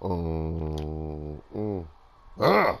Oh. oh. Ah!